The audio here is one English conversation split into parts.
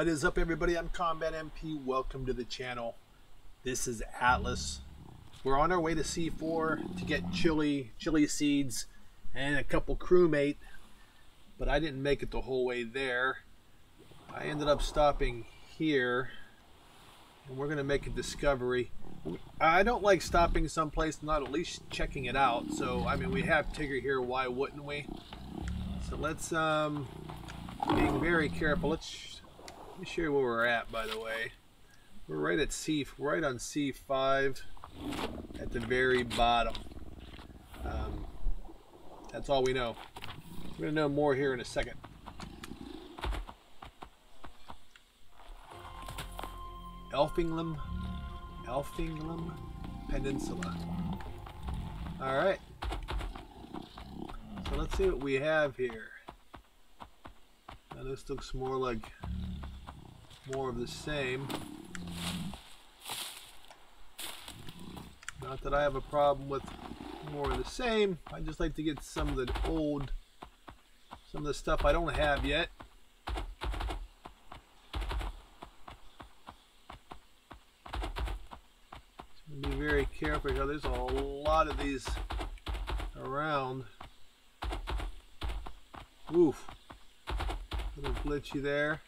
What is up everybody? I'm Combat MP. Welcome to the channel. This is Atlas. We're on our way to C4 to get chili, chili seeds, and a couple crewmate, but I didn't make it the whole way there. I ended up stopping here, and we're going to make a discovery. I don't like stopping someplace not at least checking it out. So, I mean, we have Tigger here. Why wouldn't we? So let's, um, being very careful. Let's, let me show you where we're at, by the way. We're right at C, right on C5 at the very bottom. Um, that's all we know. We're going to know more here in a second. Elfingham, Elfingham Peninsula. All right. So let's see what we have here. Now this looks more like more of the same. Not that I have a problem with more of the same. I just like to get some of the old, some of the stuff I don't have yet. So be very careful here. There's a lot of these around. Oof. A little glitchy there.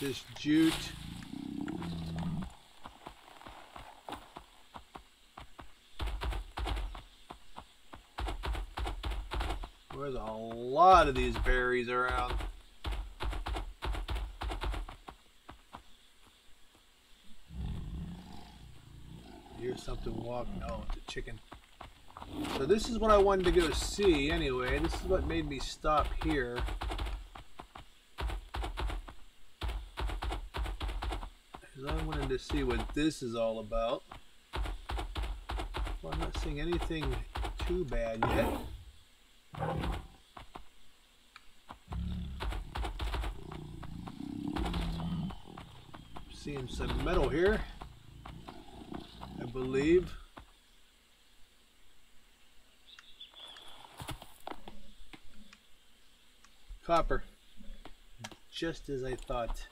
Just jute. There's a lot of these berries around. Here's something walking. Oh, it's a chicken. So this is what I wanted to go see anyway. This is what made me stop here. Because I wanted to see what this is all about. Well, I'm not seeing anything too bad yet. Seeing some metal here, I believe. Copper. Just as I thought.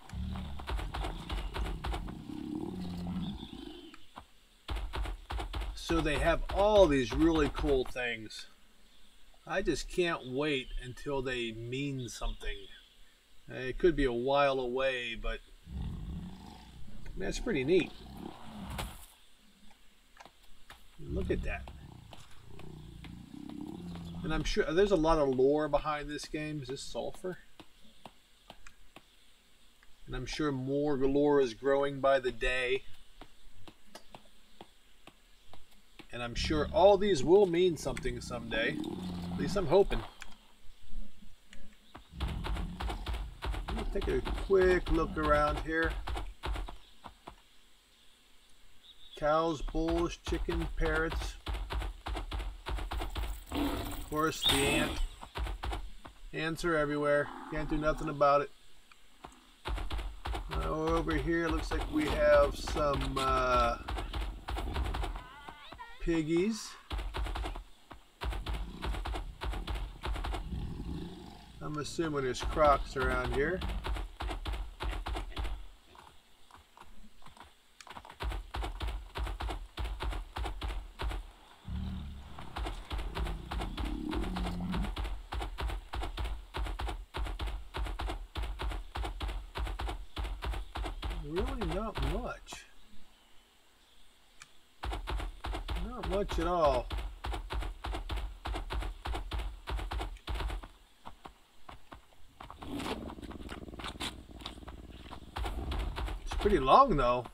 So they have all these really cool things. I just can't wait until they mean something. It could be a while away, but that's pretty neat. Look at that. And I'm sure there's a lot of lore behind this game. Is this sulfur? And I'm sure more lore is growing by the day. And I'm sure all these will mean something someday. At least I'm hoping. Let me take a quick look around here. Cows, bulls, chicken, parrots. Of course, the ant. Ants are everywhere. Can't do nothing about it. Uh, over here, looks like we have some uh, piggies. I'm assuming there's crocs around here. Really not much. Not much at all. It's pretty long though.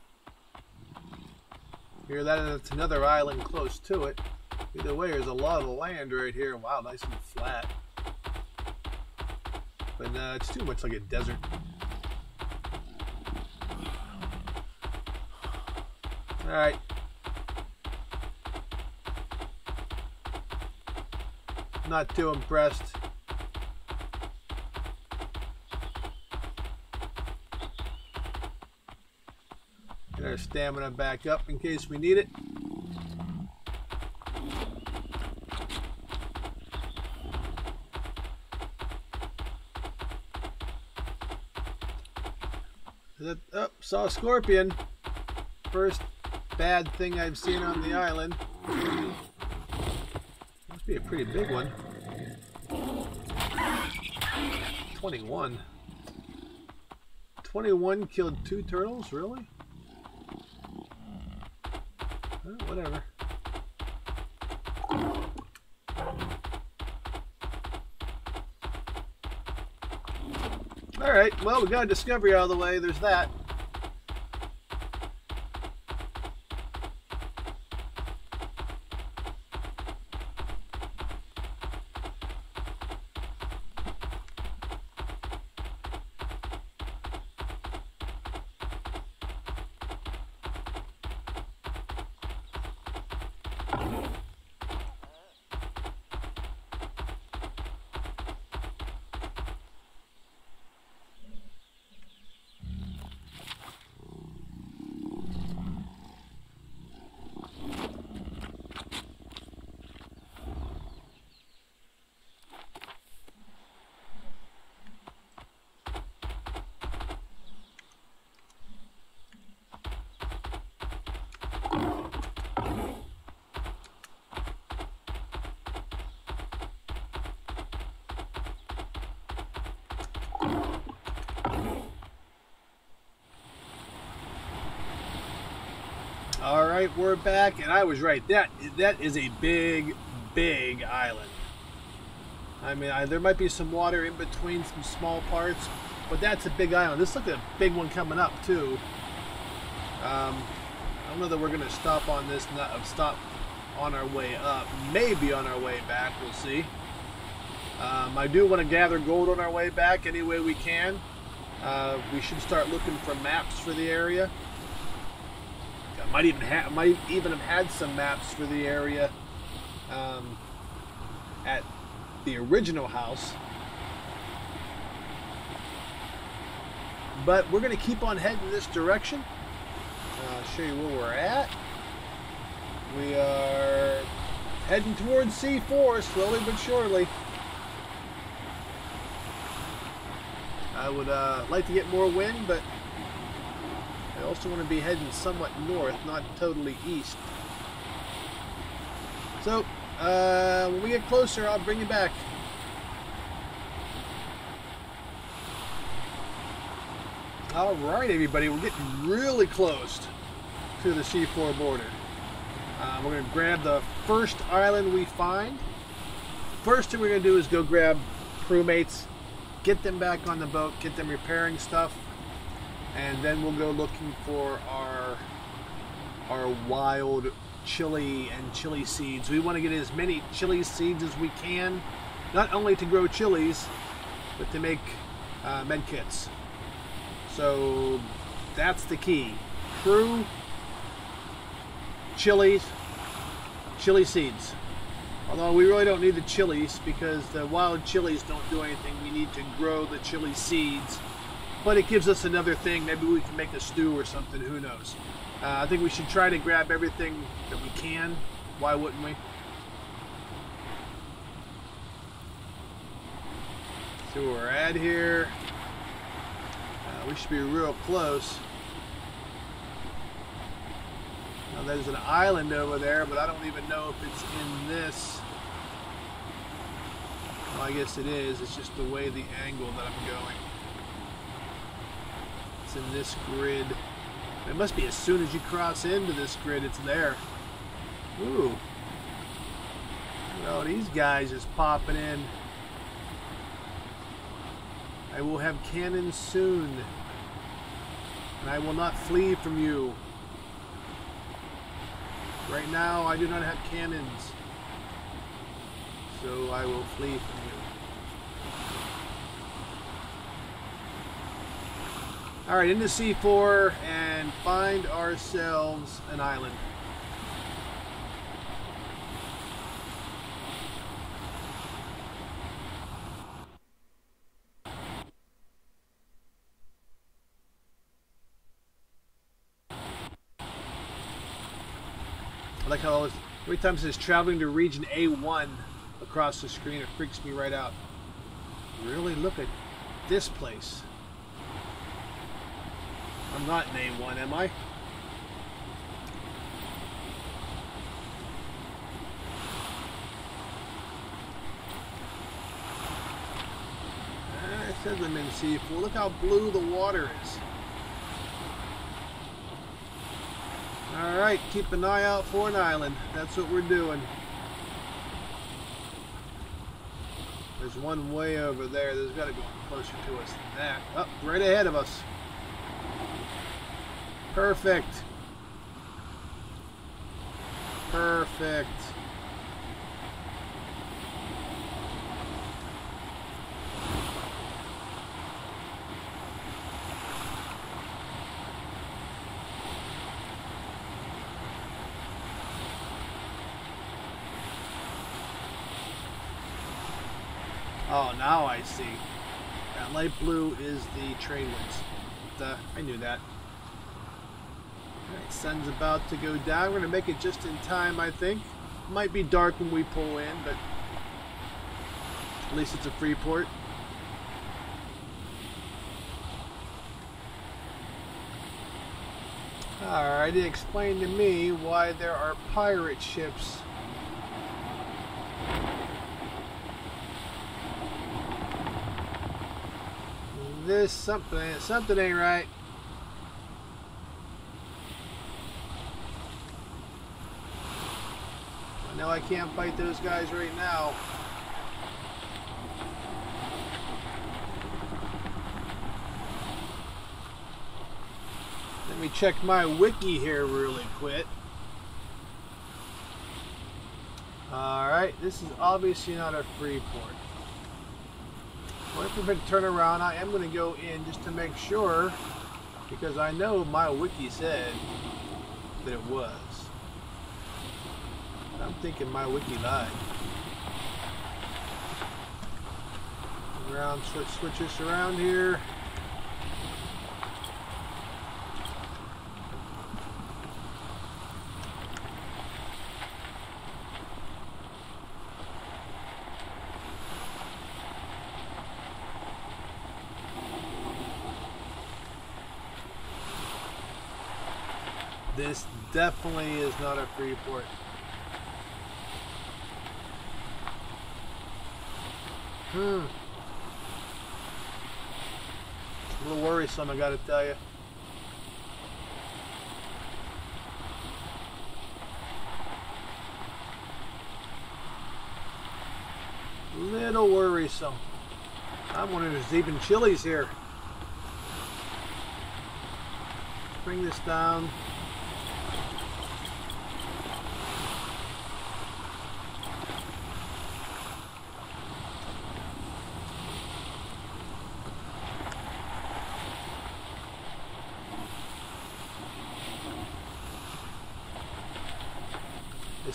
Here that? It's another island close to it. Either way, there's a lot of land right here. Wow, nice and flat. But uh, it's too much like a desert. Alright. not too impressed. Get our stamina back up in case we need it. That, oh, saw a scorpion. First bad thing I've seen on the island. Must be a pretty big one. 21. 21 killed two turtles? Really? Oh, whatever. Alright, well, we got a discovery out of the way. There's that. All right, we're back, and I was right. That that is a big, big island. I mean, I, there might be some water in between some small parts, but that's a big island. This looks like a big one coming up too. Um, don't know that we're gonna stop on this. Uh, stop on our way up. Maybe on our way back. We'll see. Um, I do want to gather gold on our way back any way we can. Uh, we should start looking for maps for the area. I Might even have might even have had some maps for the area um, at the original house. But we're going to keep on heading this direction. I'll show you where we're at. We are heading towards C4 slowly but surely. I would uh, like to get more wind, but I also want to be heading somewhat north, not totally east. So, uh, when we get closer, I'll bring you back. All right, everybody, we're getting really close to the C4 border. Uh, we're going to grab the first island we find. First thing we're going to do is go grab crewmates, get them back on the boat, get them repairing stuff, and then we'll go looking for our our wild chili and chili seeds. We want to get as many chili seeds as we can, not only to grow chilies, but to make uh, med kits. So that's the key. Crew, chilies, chili seeds. Although we really don't need the chilies because the wild chilies don't do anything. We need to grow the chili seeds but it gives us another thing. Maybe we can make a stew or something. Who knows? Uh, I think we should try to grab everything that we can. Why wouldn't we? See where we're at here. We should be real close. Now there's an island over there, but I don't even know if it's in this. Well, I guess it is. It's just the way the angle that I'm going It's in this grid. It must be as soon as you cross into this grid, it's there. Ooh. Well, these guys is popping in. I will have cannons soon. And I will not flee from you. Right now, I do not have cannons. So I will flee from you. All right, into C4 and find ourselves an island. I like how always, every time it says traveling to region A1 across the screen, it freaks me right out. Really look at this place. I'm not in A1, am I? Ah, it says I'm in C4. Look how blue the water is. Alright, keep an eye out for an island. That's what we're doing. There's one way over there. There's got to be closer to us than that. Up, oh, right ahead of us. Perfect. Perfect. Oh, now I see. That light blue is the trade winds. I knew that. Sun's about to go down. We're going to make it just in time, I think. Might be dark when we pull in, but at least it's a free port. Alright, explain to me why there are pirate ships this something something ain't right. I know I can't fight those guys right now. Let me check my wiki here really quick. Alright, this is obviously not a free port. Well, if we turn around, I am going to go in just to make sure, because I know my wiki said that it was. I'm thinking my wiki lied. Around, switch, switch this around here. This definitely is not a free port. Hmm. A little worrisome, I gotta tell you. Little worrisome. I'm wondering if there's even chilies here. Bring this down.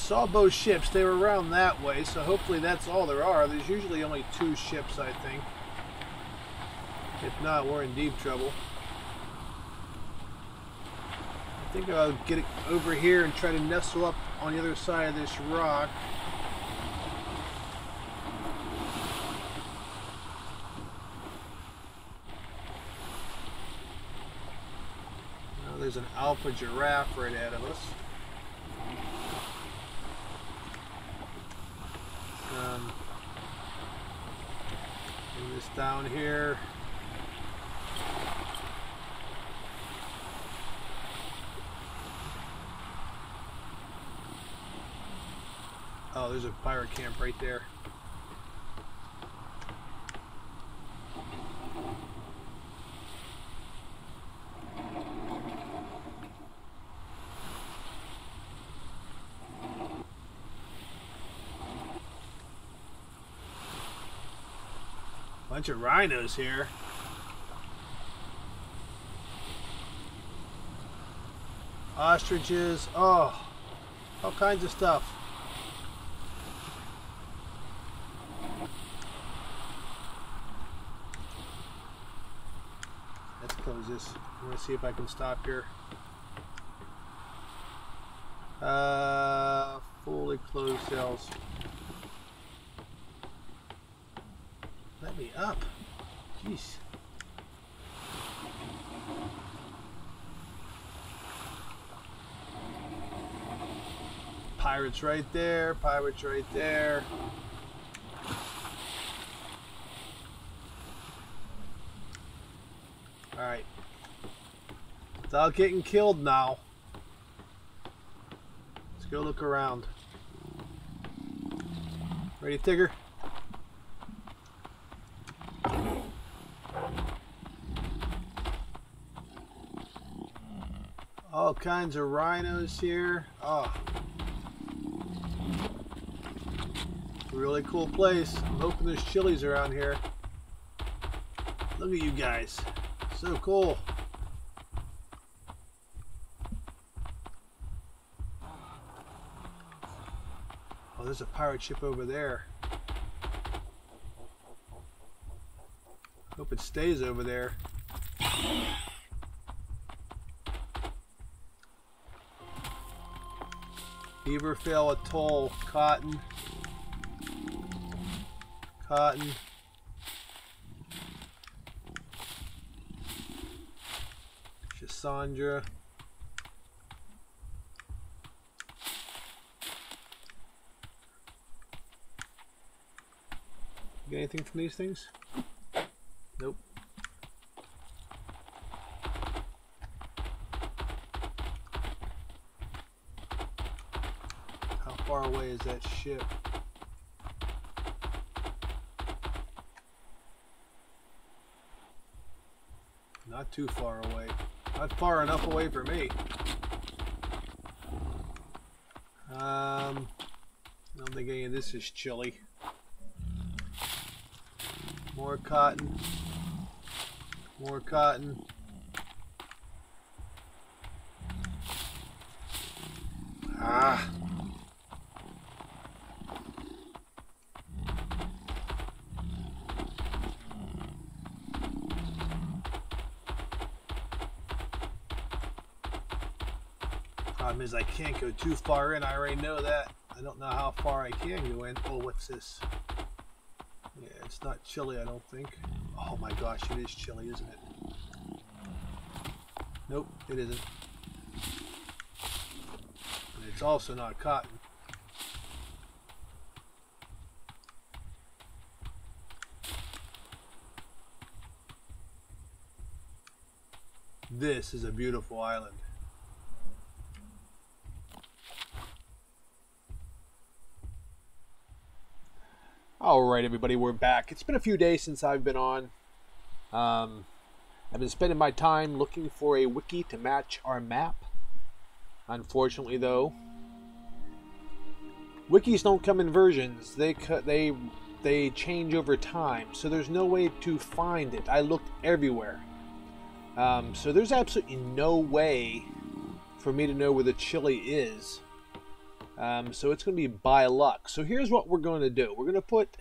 Saw both ships. They were around that way, so hopefully that's all there are. There's usually only two ships, I think. If not, we're in deep trouble. I think I'll get it over here and try to nestle up on the other side of this rock. there's an alpha giraffe right ahead of us. Um, bring this down here. Oh, there's a pirate camp right there. Bunch of rhinos here. Ostriches. Oh, all kinds of stuff. Let's close this. I want to see if I can stop here. Uh, fully closed cells. up. Jeez. Pirates right there, pirates right there. Alright. Without getting killed now. Let's go look around. Ready, Tigger? All kinds of rhinos here. Oh. Really cool place. I'm hoping there's chilies around here. Look at you guys. So cool. Oh, there's a pirate ship over there. Hope it stays over there. Beaverfell Atoll, cotton, cotton. Sandra. Get anything from these things? Nope. How is that ship? Not too far away. Not far enough away for me. Um, I don't think any of this is chilly. More cotton. More cotton. Ah. Problem is I can't go too far in. I already know that. I don't know how far I can go in. Oh, what's this? Yeah, it's not chilly, I don't think. Oh my gosh, it is chilly, isn't it? Nope, it isn't. And it's also not cotton. This is a beautiful island. Alright everybody, we're back. It's been a few days since I've been on. Um, I've been spending my time looking for a wiki to match our map. Unfortunately though, wikis don't come in versions. They they they change over time, so there's no way to find it. I looked everywhere. Um, so there's absolutely no way for me to know where the chili is. Um, so it's going to be by luck. So here's what we're going to do. We're going to put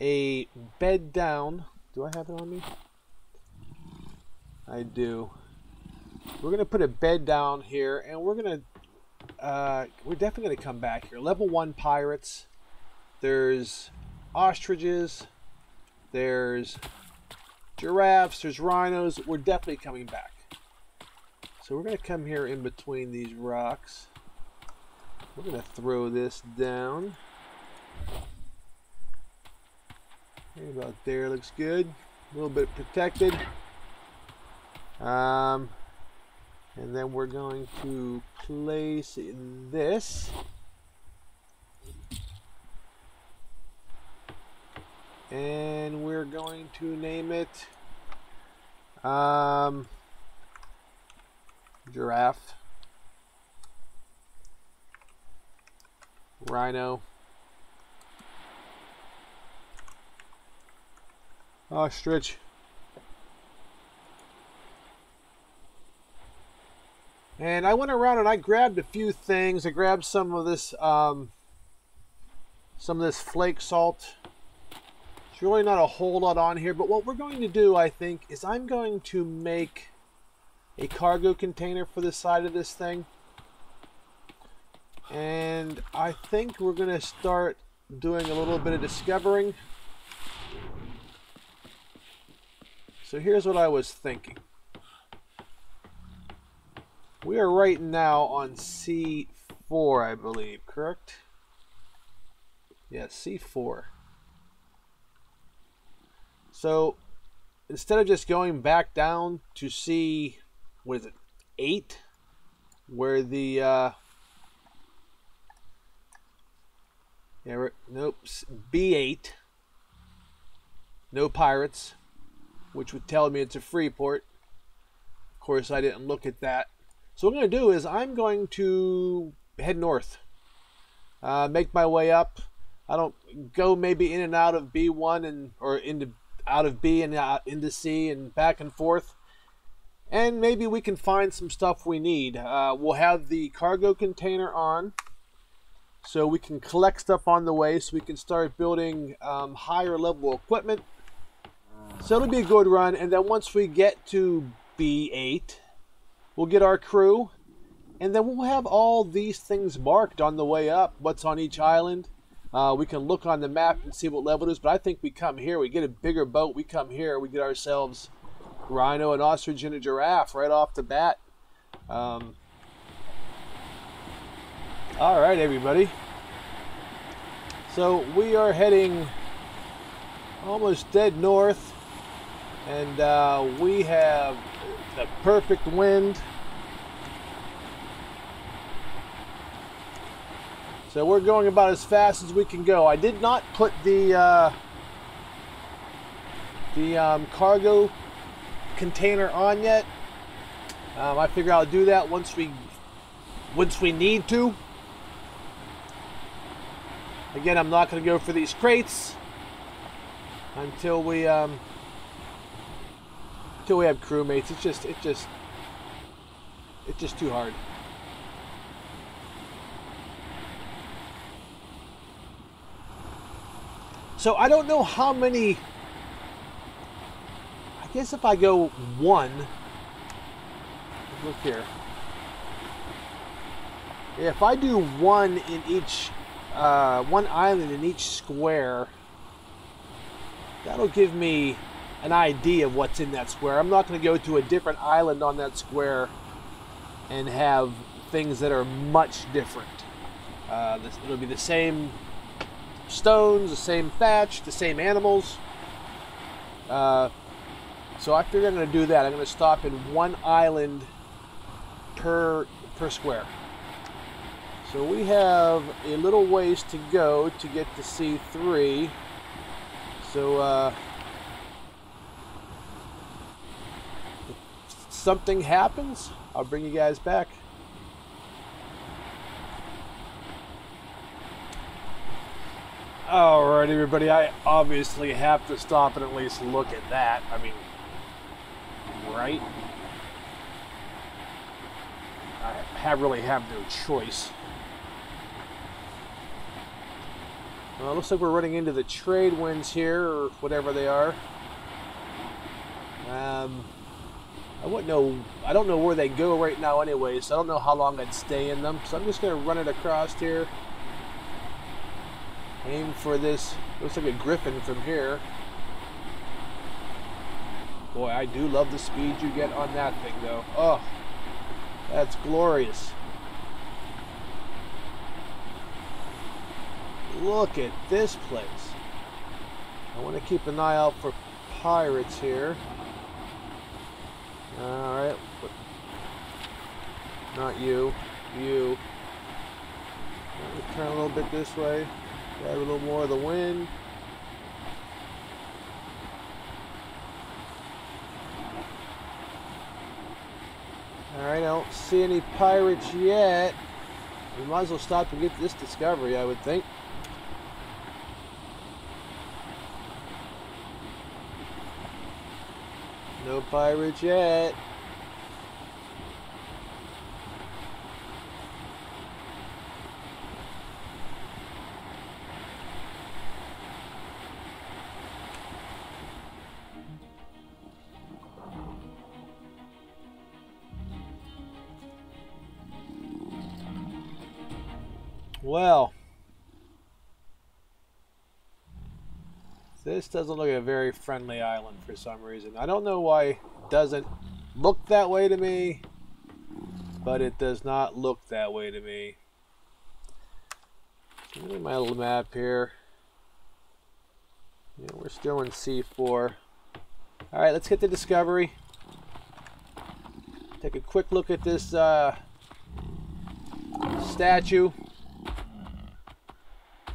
a bed down. Do I have it on me? I do. We're going to put a bed down here, and we're going to, uh, we're definitely going to come back here. Level 1 pirates. There's ostriches. There's giraffes. There's rhinos. We're definitely coming back. So we're going to come here in between these rocks. We're going to throw this down. Right about there looks good. A little bit protected. Um, and then we're going to place this. And we're going to name it um, giraffe. Rhino. Ostrich. And I went around and I grabbed a few things. I grabbed some of this, um, some of this flake salt. It's really not a whole lot on here, but what we're going to do, I think, is I'm going to make a cargo container for the side of this thing. And I think we're going to start doing a little bit of discovering. So here's what I was thinking. We are right now on C5. C4, I believe, correct? Yeah, C4. So instead of just going back down to C, what is it, 8, where the, uh, yeah, nope, B8, no pirates, which would tell me it's a free port. Of course, I didn't look at that. So what I'm going to do is I'm going to head north, uh, make my way up. I don't go maybe in and out of B1 and or into out of B and out into C and back and forth. And maybe we can find some stuff we need. Uh, we'll have the cargo container on so we can collect stuff on the way so we can start building um, higher level equipment. So it'll be a good run. And then once we get to B8, we'll get our crew. And then we'll have all these things marked on the way up. What's on each island. Uh, we can look on the map and see what level it is, but I think we come here, we get a bigger boat, we come here, we get ourselves rhino, an ostrich, and a giraffe right off the bat. Um, all right, everybody. So we are heading almost dead north, and uh, we have the perfect wind. So we're going about as fast as we can go. I did not put the uh, the um, cargo container on yet. Um, I figure I'll do that once we once we need to. Again, I'm not going to go for these crates until we um, until we have crewmates. It's just it just it's just too hard. So I don't know how many. I guess if I go one, look here. If I do one in each, uh, one island in each square, that'll give me an idea of what's in that square. I'm not going to go to a different island on that square and have things that are much different. Uh, this, it'll be the same stones, the same thatch, the same animals. Uh, so I figure I'm going to do that. I'm going to stop in one island per per square. So we have a little ways to go to get to C3. So uh, if something happens, I'll bring you guys back. Alright, everybody, I obviously have to stop and at least look at that. I mean, right? I have really have no choice. It looks like we're running into the trade winds here, or whatever they are. Um, I wouldn't know. I don't know where they go right now, anyway. So I don't know how long I'd stay in them. So I'm just gonna run it across here. Aim for this. Looks like a griffin from here. Boy, I do love the speed you get on that thing, though. Oh, that's glorious. Look at this place. I want to keep an eye out for pirates here. Alright. Not you. You. Turn a little bit this way. Grab a little more of the wind. Alright, I don't see any pirates yet. We might as well stop and get this discovery, I would think. No pirates this doesn't look like a very friendly island for some reason. I don't know why it doesn't look that way to me, but it does not look that way to me. my little map here. Yeah, we're still in C4. Alright, let's get the Discovery. Take a quick look at this uh, statue.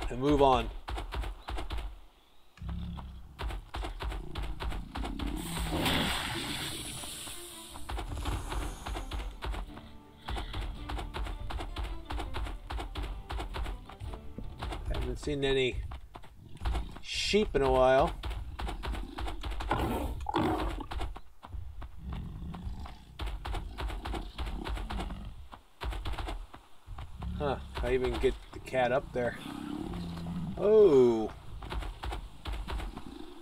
And move on. Seen any sheep in a while. Huh, I even get the cat up there. Oh.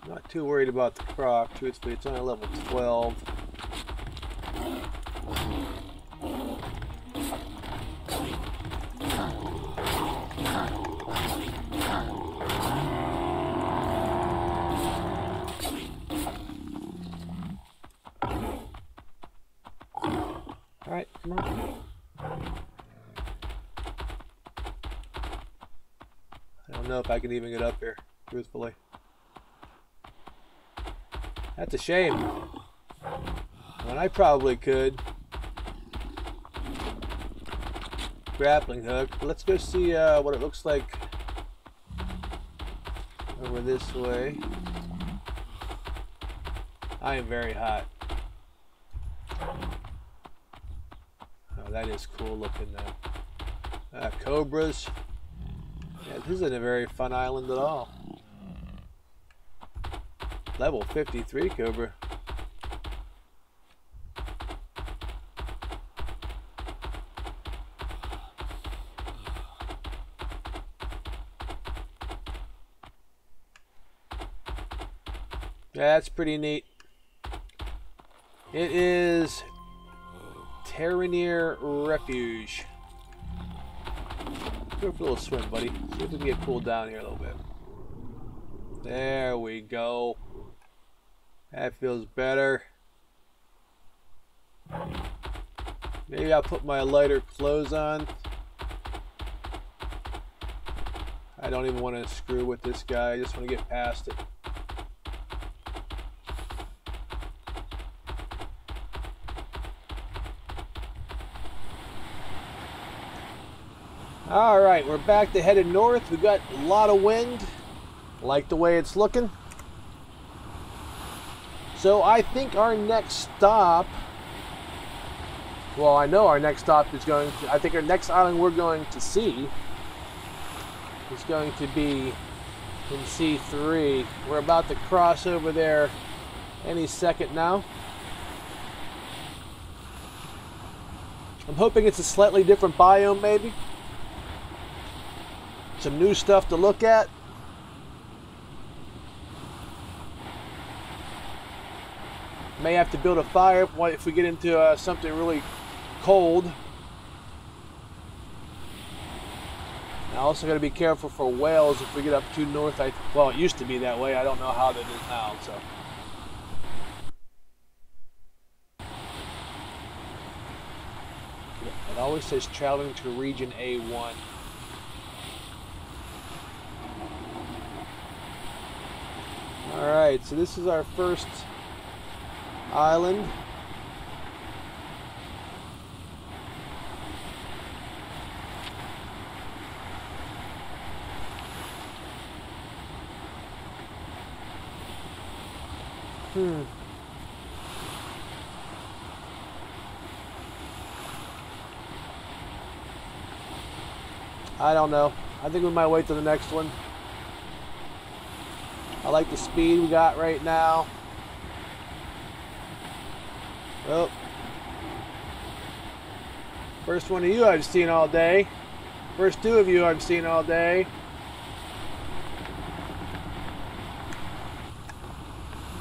Not too worried about the croc, truthfully, it's only level 12. I don't know if I can even get up here, truthfully. That's a shame. When I probably could. Grappling hook. Let's go see uh, what it looks like over this way. I am very hot. Oh, that is cool looking though. Uh, cobras. Yeah, this isn't a very fun island at all. Level 53 Cobra. That's pretty neat. It is Terranir Refuge. Go for a little swim, buddy. See if we can get cooled down here a little bit. There we go. That feels better. Maybe I'll put my lighter clothes on. I don't even want to screw with this guy. I just want to get past it. All right, we're back to headed north. We've got a lot of wind. Like the way it's looking. So I think our next stop, well, I know our next stop is going to, I think our next island we're going to see is going to be in C3. We're about to cross over there any second now. I'm hoping it's a slightly different biome maybe some new stuff to look at. May have to build a fire if we get into uh, something really cold. I also got to be careful for whales if we get up too north. I, well, it used to be that way. I don't know how that is now. So. It always says traveling to region A1. Alright, so this is our first island. Hmm. I don't know. I think we might wait till the next one. I like the speed we got right now. Oh. first one of you I've seen all day. First two of you I've seen all day.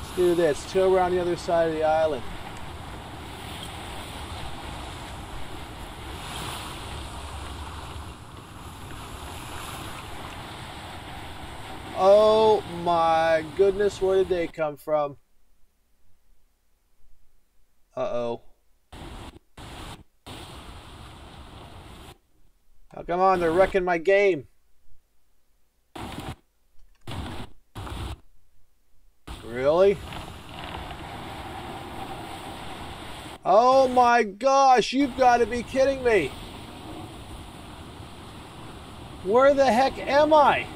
Let's do this. Let's go around the other side of the island. my goodness, where did they come from? Uh-oh. Oh, come on, they're wrecking my game. Really? Oh my gosh, you've got to be kidding me. Where the heck am I?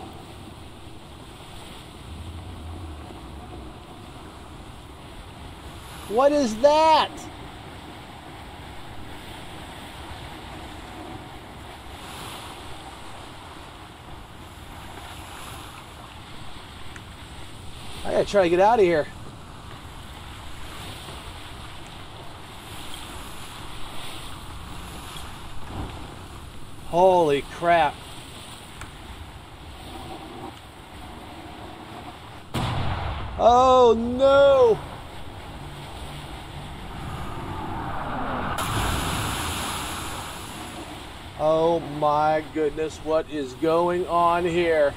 What is that? I gotta try to get out of here. Holy crap. Oh no! Oh my goodness, what is going on here?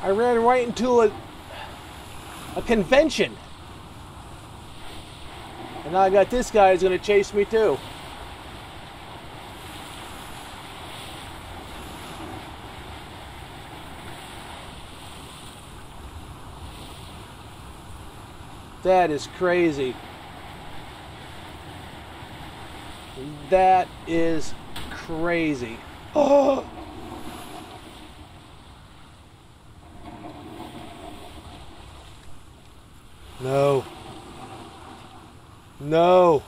I ran right into a, a convention. And now I got this guy who's going to chase me too. That is crazy. That is crazy. Oh! No. No.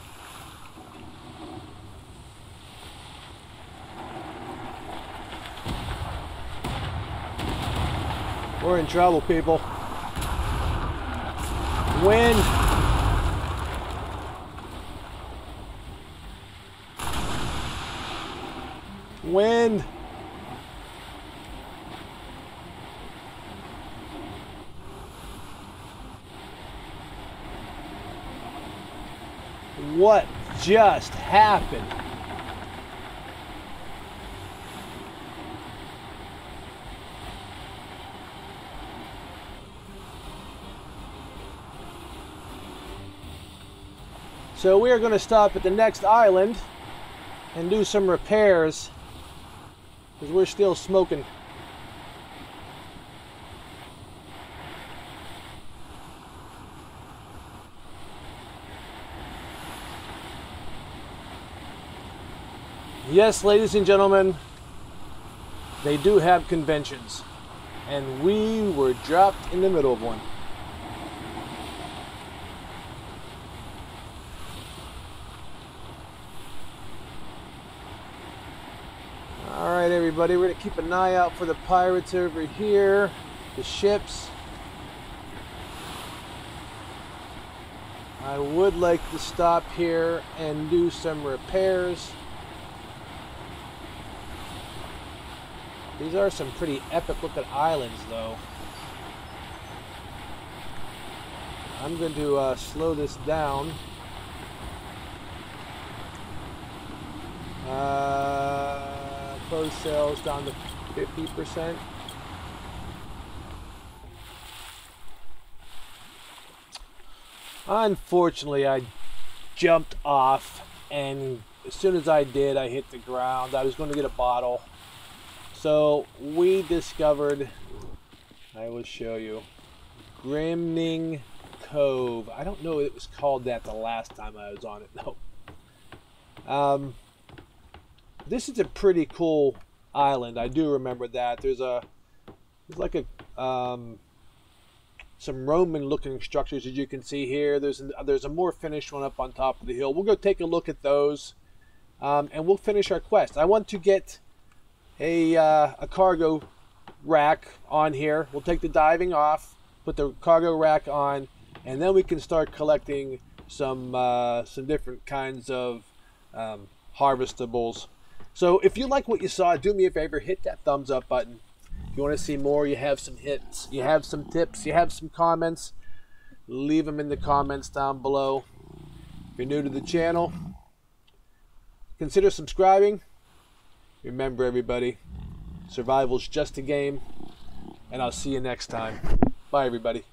We're in trouble, people. Wind. Wind. What just happened? So we are going to stop at the next island and do some repairs because we're still smoking. Yes, ladies and gentlemen, they do have conventions. And we were dropped in the middle of one. Alright everybody, we're going to keep an eye out for the pirates over here. The ships. I would like to stop here and do some repairs. These are some pretty epic looking islands though. I'm going to uh, slow this down. Uh, close sails down to 50%. Unfortunately, I jumped off and as soon as I did, I hit the ground. I was going to get a bottle so we discovered, I will show you, Grimning Cove. I don't know it was called that the last time I was on it. No. Um, this is a pretty cool island. I do remember that. There's a, there's like a, um, some Roman-looking structures as you can see here. There's a, there's a more finished one up on top of the hill. We'll go take a look at those, um, and we'll finish our quest. I want to get a, uh, a cargo rack on here. We'll take the diving off, put the cargo rack on, and then we can start collecting some uh, some different kinds of um, harvestables. So if you like what you saw, do me a favor, hit that thumbs up button. If you want to see more, you have some hits, you have some tips, you have some comments, leave them in the comments down below. If you're new to the channel, consider subscribing Remember, everybody, survival's just a game, and I'll see you next time. Bye, everybody.